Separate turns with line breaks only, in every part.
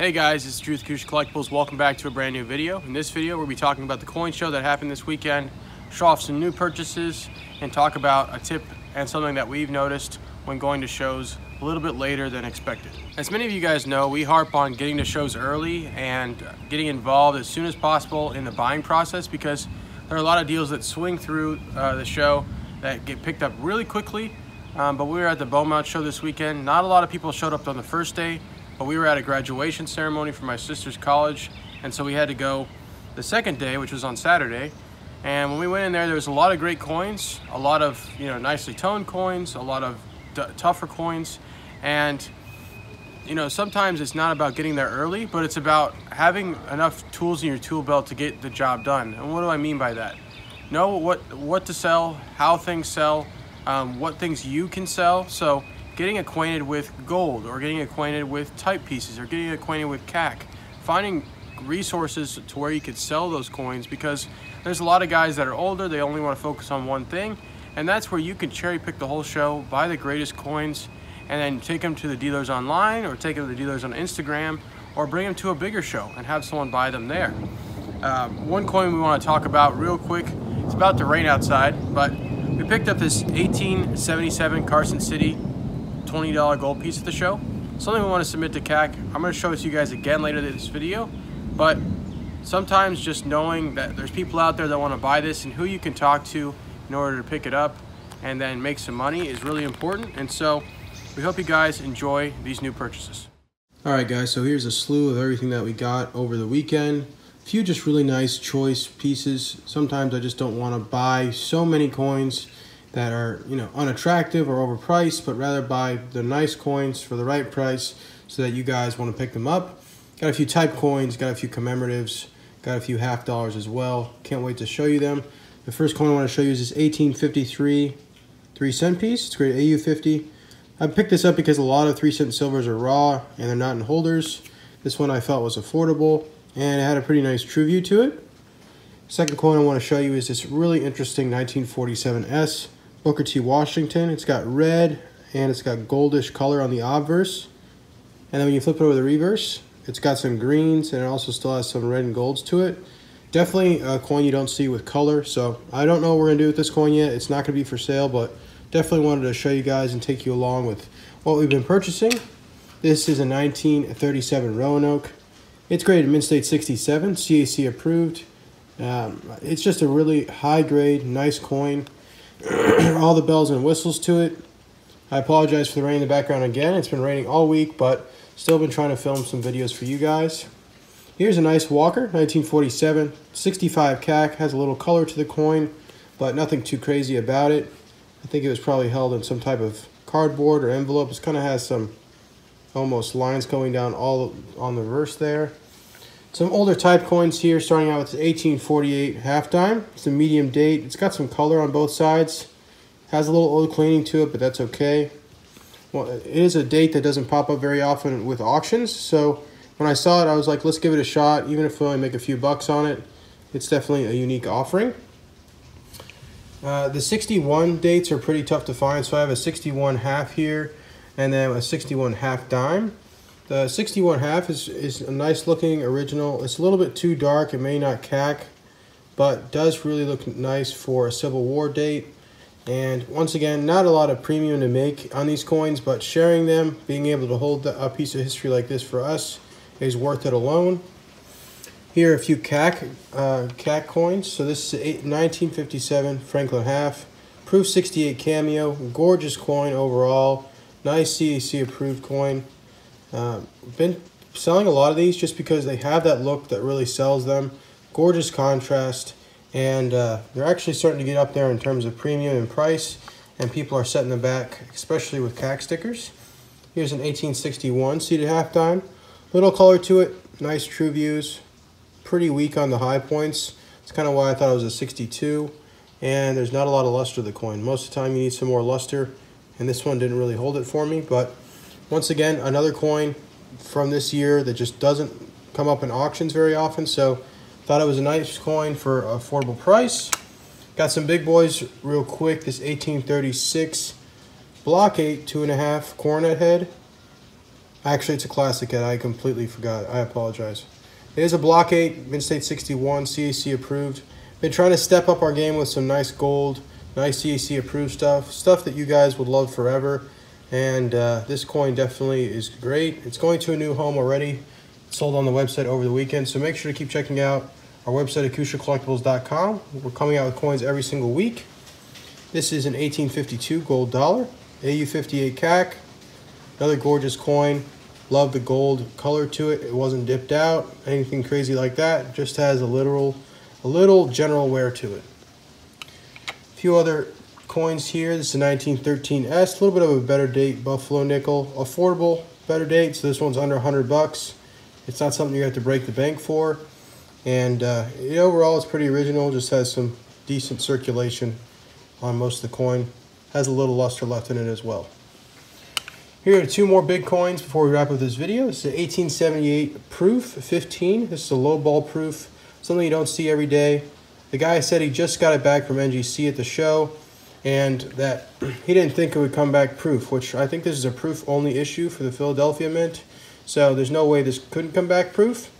Hey guys, it's Acousha Collectibles. Welcome back to a brand new video. In this video, we'll be talking about the coin show that happened this weekend, show off some new purchases, and talk about a tip and something that we've noticed when going to shows a little bit later than expected. As many of you guys know, we harp on getting to shows early and getting involved as soon as possible in the buying process because there are a lot of deals that swing through uh, the show that get picked up really quickly. Um, but we were at the Beaumont show this weekend. Not a lot of people showed up on the first day, but we were at a graduation ceremony for my sister's college, and so we had to go the second day, which was on Saturday. And when we went in there, there was a lot of great coins, a lot of you know nicely toned coins, a lot of tougher coins, and you know sometimes it's not about getting there early, but it's about having enough tools in your tool belt to get the job done. And what do I mean by that? Know what what to sell, how things sell, um, what things you can sell. So getting acquainted with gold or getting acquainted with type pieces or getting acquainted with CAC, finding resources to where you could sell those coins because there's a lot of guys that are older, they only want to focus on one thing, and that's where you can cherry pick the whole show, buy the greatest coins, and then take them to the dealers online or take them to the dealers on Instagram or bring them to a bigger show and have someone buy them there. Um, one coin we want to talk about real quick, it's about to rain outside, but we picked up this 1877 Carson City $20 gold piece at the show. Something we want to submit to CAC. I'm going to show it to you guys again later in this video, but sometimes just knowing that there's people out there that want to buy this and who you can talk to in order to pick it up and then make some money is really important. And so we hope you guys enjoy these new purchases. All right, guys, so here's a slew of everything that we got over the weekend. A few just really nice choice pieces. Sometimes I just don't want to buy so many coins that are you know unattractive or overpriced, but rather buy the nice coins for the right price so that you guys want to pick them up. Got a few type coins, got a few commemoratives, got a few half dollars as well. Can't wait to show you them. The first coin I want to show you is this 1853 three cent piece. It's great AU50. I picked this up because a lot of three cent silvers are raw and they're not in holders. This one I felt was affordable and it had a pretty nice true view to it. Second coin I want to show you is this really interesting 1947S Booker T. Washington. It's got red and it's got goldish color on the obverse. And then when you flip it over the reverse, it's got some greens and it also still has some red and golds to it. Definitely a coin you don't see with color. So I don't know what we're going to do with this coin yet. It's not going to be for sale, but definitely wanted to show you guys and take you along with what we've been purchasing. This is a 1937 Roanoke. It's graded Mint State 67, CAC approved. Um, it's just a really high grade, nice coin. all the bells and whistles to it. I apologize for the rain in the background again. It's been raining all week, but still been trying to film some videos for you guys. Here's a nice Walker, 1947, 65 CAC, has a little color to the coin, but nothing too crazy about it. I think it was probably held in some type of cardboard or envelope. It kind of has some almost lines going down all on the reverse there. Some older type coins here, starting out with 1848 half dime. It's a medium date. It's got some color on both sides. Has a little old cleaning to it, but that's okay. Well, it is a date that doesn't pop up very often with auctions, so when I saw it, I was like, let's give it a shot, even if we only make a few bucks on it. It's definitely a unique offering. Uh, the 61 dates are pretty tough to find, so I have a 61 half here, and then a 61 half dime. The 61 half is, is a nice looking original. It's a little bit too dark. It may not cack, but does really look nice for a Civil War date. And once again, not a lot of premium to make on these coins, but sharing them, being able to hold a piece of history like this for us is worth it alone. Here are a few CAC, uh, CAC coins. So this is 1957 Franklin half, proof 68 cameo, gorgeous coin overall, nice CAC approved coin. Uh, been selling a lot of these just because they have that look that really sells them. Gorgeous contrast, and uh, they're actually starting to get up there in terms of premium and price, and people are setting them back, especially with CAC stickers. Here's an 1861 seated half dime. Little color to it, nice true views, pretty weak on the high points. It's kind of why I thought it was a 62, and there's not a lot of luster to the coin. Most of the time you need some more luster, and this one didn't really hold it for me, but once again, another coin from this year that just doesn't come up in auctions very often. So thought it was a nice coin for affordable price. Got some big boys real quick. This 1836 Block 8 two and a half coronet head. Actually, it's a classic head. I completely forgot. I apologize. It is a Block 8, Mint-State 61, CAC approved. Been trying to step up our game with some nice gold, nice CAC approved stuff, stuff that you guys would love forever. And uh, this coin definitely is great. It's going to a new home already. sold on the website over the weekend, so make sure to keep checking out our website at AcoushaCollectibles.com. We're coming out with coins every single week. This is an 1852 gold dollar, AU58 CAC. Another gorgeous coin. Love the gold color to it. It wasn't dipped out, anything crazy like that. Just has a literal, a little general wear to it. A few other coins here. This is a 1913S, a little bit of a better date, Buffalo nickel. Affordable, better date, so this one's under 100 bucks. It's not something you have to break the bank for. And uh, overall, it's pretty original, just has some decent circulation on most of the coin. Has a little luster left in it as well. Here are two more big coins before we wrap up this video. This is an 1878 proof 15. This is a low ball proof, something you don't see every day. The guy said he just got it back from NGC at the show and that he didn't think it would come back proof, which I think this is a proof only issue for the Philadelphia Mint. So there's no way this couldn't come back proof.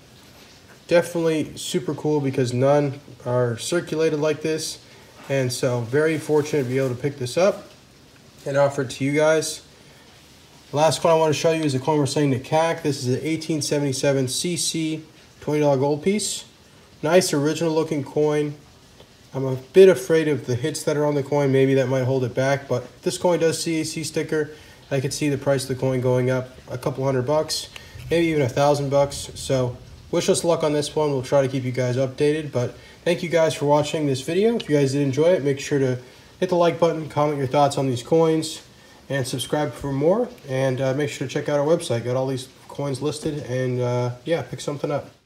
Definitely super cool because none are circulated like this. And so very fortunate to be able to pick this up and offer it to you guys. Last coin I want to show you is a coin we're saying the CAC. This is an 1877 CC $20 gold piece. Nice original looking coin. I'm a bit afraid of the hits that are on the coin. Maybe that might hold it back, but this coin does CAC sticker. I could see the price of the coin going up a couple hundred bucks, maybe even a thousand bucks. So wish us luck on this one. We'll try to keep you guys updated, but thank you guys for watching this video. If you guys did enjoy it, make sure to hit the like button, comment your thoughts on these coins and subscribe for more. And uh, make sure to check out our website. Got all these coins listed and uh, yeah, pick something up.